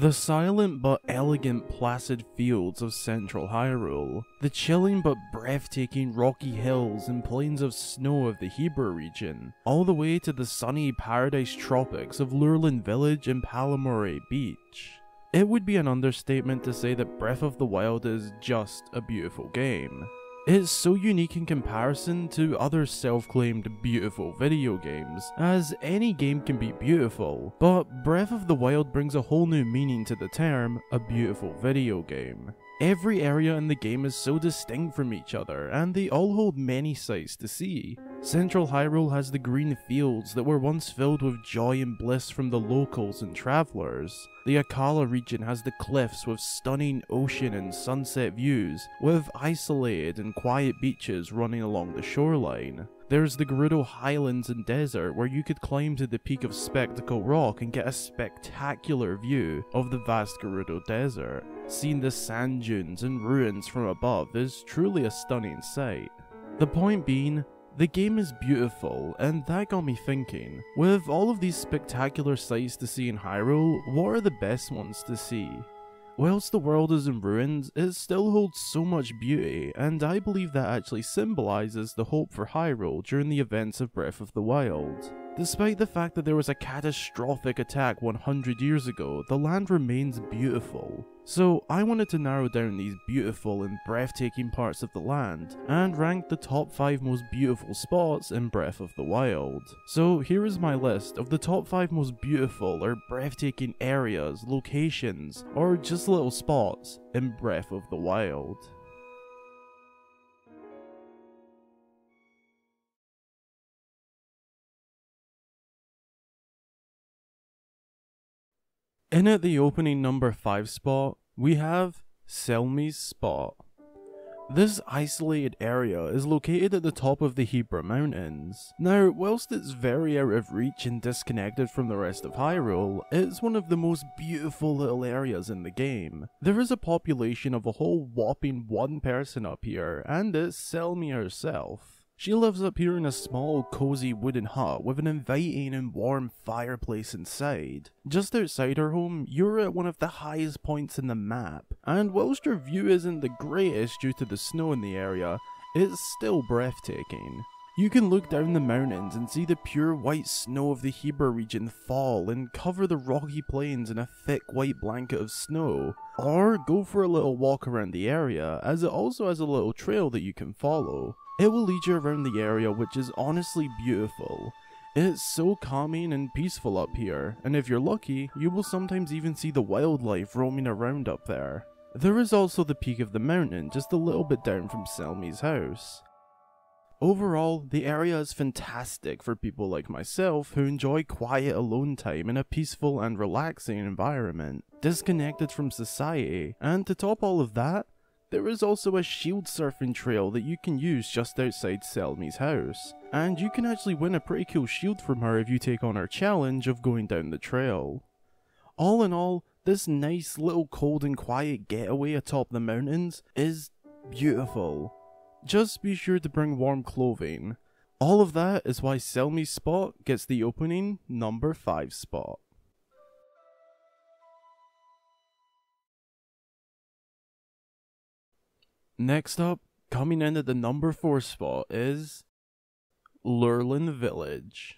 The silent but elegant placid fields of central Hyrule, the chilling but breathtaking rocky hills and plains of snow of the Hebra region, all the way to the sunny paradise tropics of Lurelin Village and Palmorae Beach. It would be an understatement to say that Breath of the Wild is just a beautiful game. It's so unique in comparison to other self-claimed beautiful video games, as any game can be beautiful, but Breath of the Wild brings a whole new meaning to the term, a beautiful video game. Every area in the game is so distinct from each other, and they all hold many sights to see. Central Hyrule has the green fields that were once filled with joy and bliss from the locals and travellers. The Akkala region has the cliffs with stunning ocean and sunset views, with isolated and quiet beaches running along the shoreline. There's the Gerudo Highlands and Desert where you could climb to the peak of Spectacle Rock and get a spectacular view of the vast Gerudo Desert. Seeing the sand dunes and ruins from above is truly a stunning sight. The point being, the game is beautiful, and that got me thinking, with all of these spectacular sights to see in Hyrule, what are the best ones to see? Whilst the world is in ruins, it still holds so much beauty, and I believe that actually symbolises the hope for Hyrule during the events of Breath of the Wild. Despite the fact that there was a catastrophic attack 100 years ago, the land remains beautiful. So I wanted to narrow down these beautiful and breathtaking parts of the land, and rank the top 5 most beautiful spots in Breath of the Wild. So here is my list of the top 5 most beautiful or breathtaking areas, locations, or just little spots in Breath of the Wild. In at the opening number 5 spot, we have Selmie's Spot. This isolated area is located at the top of the Hebra Mountains. Now, whilst it's very out of reach and disconnected from the rest of Hyrule, it's one of the most beautiful little areas in the game. There is a population of a whole whopping one person up here, and it's Selmie herself. She lives up here in a small, cozy wooden hut with an inviting and warm fireplace inside. Just outside her home, you're at one of the highest points in the map, and whilst your view isn't the greatest due to the snow in the area, it's still breathtaking. You can look down the mountains and see the pure white snow of the Hebra region fall and cover the rocky plains in a thick white blanket of snow. Or go for a little walk around the area, as it also has a little trail that you can follow. It will lead you around the area which is honestly beautiful. It's so calming and peaceful up here, and if you're lucky, you will sometimes even see the wildlife roaming around up there. There is also the peak of the mountain just a little bit down from Selmie's house. Overall, the area is fantastic for people like myself who enjoy quiet alone time in a peaceful and relaxing environment, disconnected from society, and to top all of that, there is also a shield surfing trail that you can use just outside Selmie's house, and you can actually win a pretty cool shield from her if you take on her challenge of going down the trail. All in all, this nice little cold and quiet getaway atop the mountains is beautiful. Just be sure to bring warm clothing. All of that is why Selmie's spot gets the opening number 5 spot. Next up, coming in at the number 4 spot is Lurelin Village.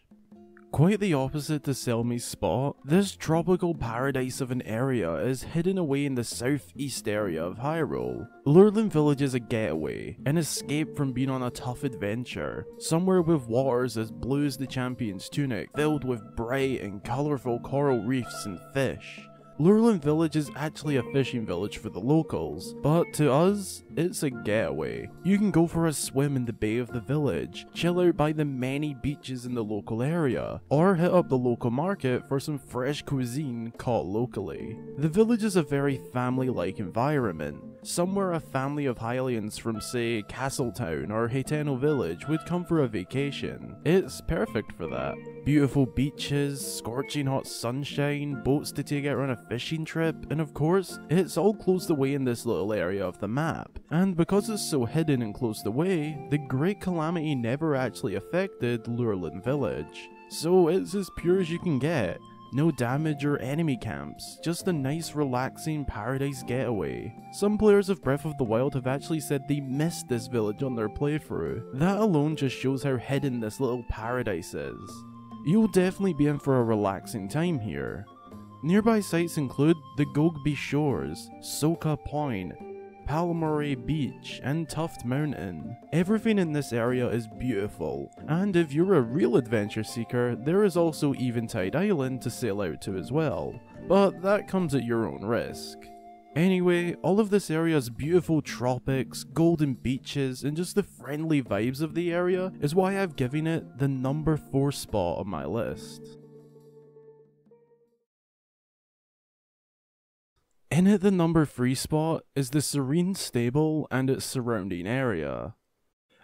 Quite the opposite to Selmie's spot, this tropical paradise of an area is hidden away in the southeast area of Hyrule. Lurelin Village is a getaway, an escape from being on a tough adventure, somewhere with waters as blue as the champion's tunic, filled with bright and colourful coral reefs and fish. Lurelin Village is actually a fishing village for the locals, but to us, it's a getaway. You can go for a swim in the bay of the village, chill out by the many beaches in the local area, or hit up the local market for some fresh cuisine caught locally. The village is a very family-like environment, somewhere a family of Hylians from say Castletown or Hateno Village would come for a vacation. It's perfect for that. Beautiful beaches, scorching hot sunshine, boats to take out on a fishing trip, and of course, it's all closed away in this little area of the map. And because it's so hidden and closed away, the Great Calamity never actually affected Lurelin Village. So it's as pure as you can get. No damage or enemy camps, just a nice relaxing paradise getaway. Some players of Breath of the Wild have actually said they missed this village on their playthrough. That alone just shows how hidden this little paradise is. You'll definitely be in for a relaxing time here. Nearby sites include the Golgby Shores, Soka Point, Palmorae Beach, and Tuft Mountain. Everything in this area is beautiful, and if you're a real adventure seeker, there is also Eventide Island to sail out to as well, but that comes at your own risk. Anyway, all of this area's beautiful tropics, golden beaches, and just the friendly vibes of the area is why I've given it the number 4 spot on my list. In at the number 3 spot is the Serenne Stable and its surrounding area.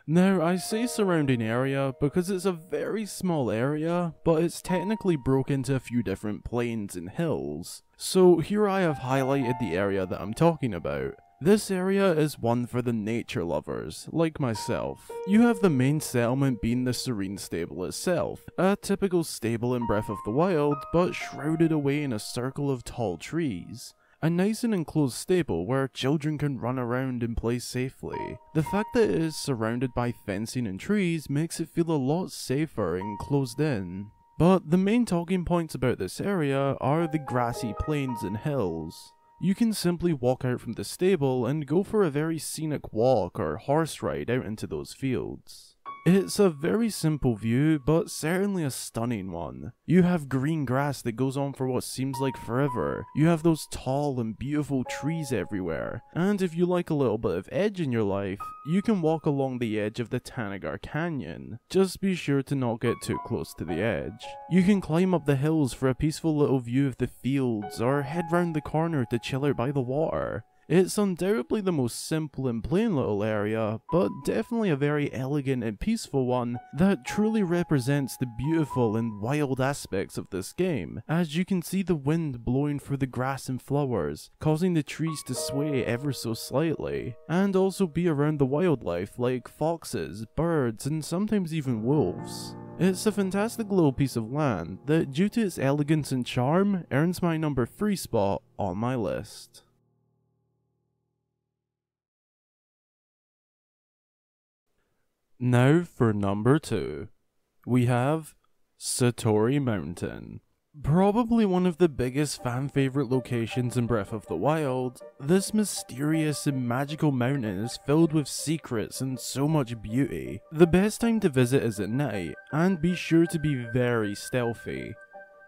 Now, I say surrounding area because it's a very small area, but it's technically broken into a few different plains and hills. So here I have highlighted the area that I'm talking about. This area is one for the nature lovers, like myself. You have the main settlement being the Serenne Stable itself, a typical stable in Breath of the Wild, but shrouded away in a circle of tall trees. A nice and enclosed stable where children can run around and play safely. The fact that it is surrounded by fencing and trees makes it feel a lot safer and closed in. But the main talking points about this area are the grassy plains and hills. You can simply walk out from the stable and go for a very scenic walk or horse ride out into those fields. It's a very simple view, but certainly a stunning one. You have green grass that goes on for what seems like forever. You have those tall and beautiful trees everywhere. And if you like a little bit of edge in your life, you can walk along the edge of the Tanagar Canyon. Just be sure to not get too close to the edge. You can climb up the hills for a peaceful little view of the fields, or head round the corner to chill out by the water. It's undoubtedly the most simple and plain little area, but definitely a very elegant and peaceful one that truly represents the beautiful and wild aspects of this game, as you can see the wind blowing through the grass and flowers, causing the trees to sway ever so slightly, and also be around the wildlife like foxes, birds, and sometimes even wolves. It's a fantastic little piece of land that, due to its elegance and charm, earns my number 3 spot on my list. Now for number two, we have Satori Mountain. Probably one of the biggest fan favorite locations in Breath of the Wild, this mysterious and magical mountain is filled with secrets and so much beauty. The best time to visit is at night, and be sure to be very stealthy.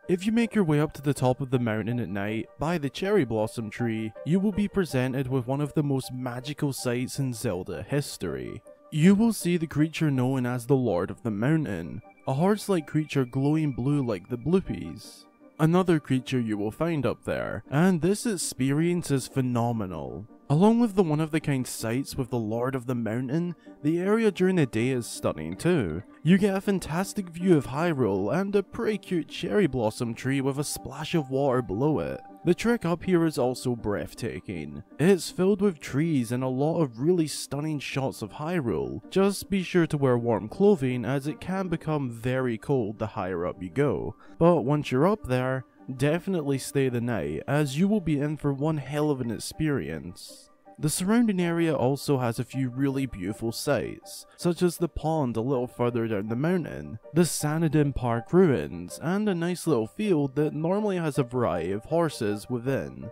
If you make your way up to the top of the mountain at night, by the cherry blossom tree, you will be presented with one of the most magical sights in Zelda history. You will see the creature known as the Lord of the Mountain, a horse-like creature glowing blue like the Blupees. Another creature you will find up there, and this experience is phenomenal. Along with the one-of-the-kind sights with the Lord of the Mountain, the area during the day is stunning too. You get a fantastic view of Hyrule and a pretty cute cherry blossom tree with a splash of water below it. The trek up here is also breathtaking. It's filled with trees and a lot of really stunning shots of Hyrule. Just be sure to wear warm clothing as it can become very cold the higher up you go. But once you're up there, definitely stay the night as you will be in for one hell of an experience. The surrounding area also has a few really beautiful sights, such as the pond a little further down the mountain, the Sanidin Park ruins, and a nice little field that normally has a variety of horses within.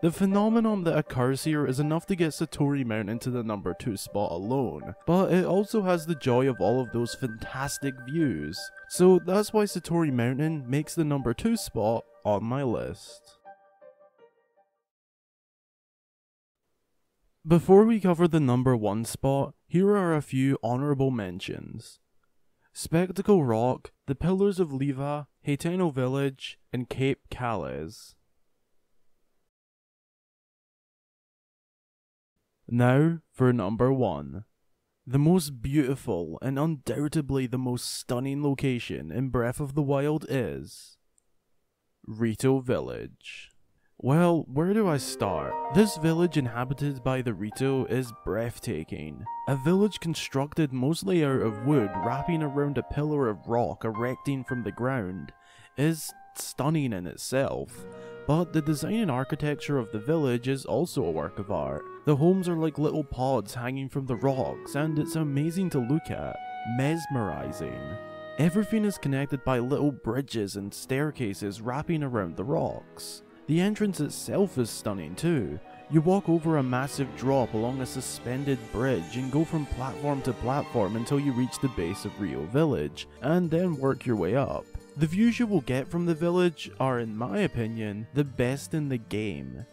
The phenomenon that occurs here is enough to get Satori Mountain to the number 2 spot alone, but it also has the joy of all of those fantastic views, so that's why Satori Mountain makes the number 2 spot on my list. Before we cover the number one spot, here are a few honorable mentions. Spectacle Rock, the Pillars of Levia, Hateno Village, and Cape Calais. Now for number one. The most beautiful and undoubtedly the most stunning location in Breath of the Wild is Rito Village. Well, where do I start? This village inhabited by the Rito is breathtaking. A village constructed mostly out of wood wrapping around a pillar of rock erecting from the ground. is stunning in itself, but the design and architecture of the village is also a work of art. The homes are like little pods hanging from the rocks, and it's amazing to look at. Mesmerizing. Everything is connected by little bridges and staircases wrapping around the rocks. The entrance itself is stunning too. You walk over a massive drop along a suspended bridge and go from platform to platform until you reach the base of Rito Village, and then work your way up. The views you will get from the village are, in my opinion, the best in the game.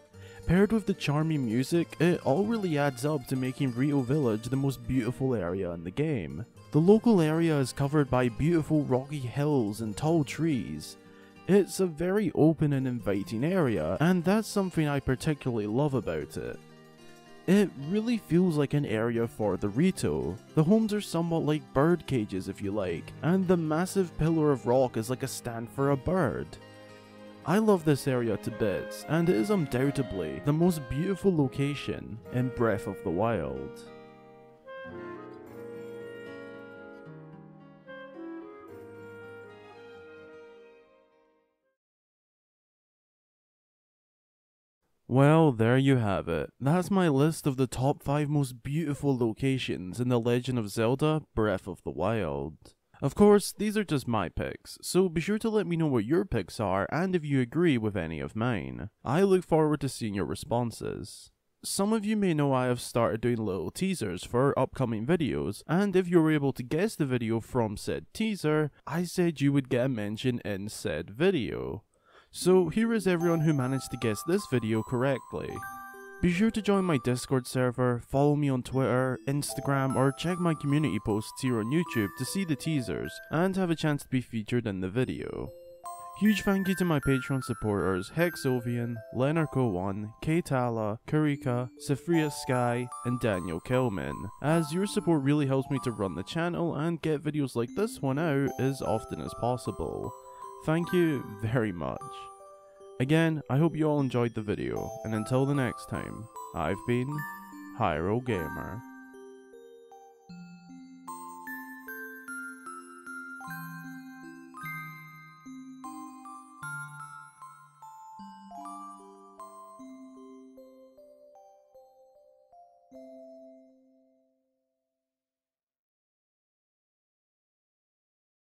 Paired with the charming music, it all really adds up to making Rito Village the most beautiful area in the game. The local area is covered by beautiful rocky hills and tall trees, it's a very open and inviting area, and that's something I particularly love about it. It really feels like an area for the Rito. The homes are somewhat like bird cages if you like, and the massive pillar of rock is like a stand for a bird. I love this area to bits, and it is undoubtedly the most beautiful location in Breath of the Wild. Well, there you have it. That's my list of the top 5 most beautiful locations in The Legend of Zelda Breath of the Wild. Of course, these are just my picks, so be sure to let me know what your picks are and if you agree with any of mine. I look forward to seeing your responses. Some of you may know I have started doing little teasers for upcoming videos, and if you were able to guess the video from said teaser, I said you would get a mention in said video. So here is everyone who managed to guess this video correctly. Be sure to join my Discord server, follow me on Twitter, Instagram, or check my community posts here on YouTube to see the teasers and have a chance to be featured in the video. Huge thank you to my Patreon supporters Hexovian, Lenarco1, Tala, Karika, Safria Sky, and Daniel Kelman, as your support really helps me to run the channel and get videos like this one out as often as possible. Thank you very much. Again, I hope you all enjoyed the video, and until the next time, I've been Hyrule Gamer.